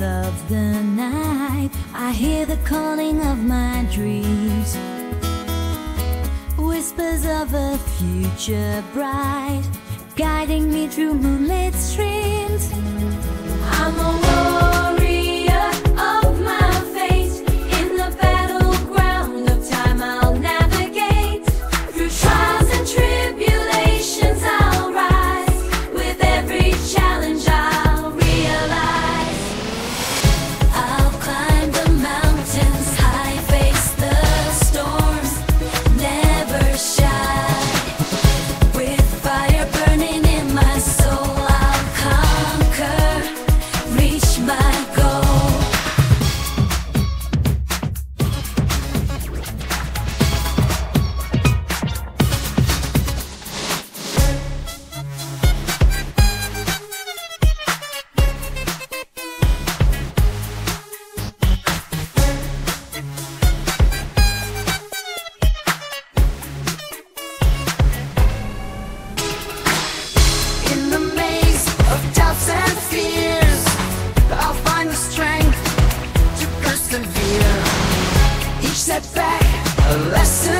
of the night I hear the calling of my dreams. Whispers of a future bright Guiding me through moonlit streams. I'm a setback, a lesson.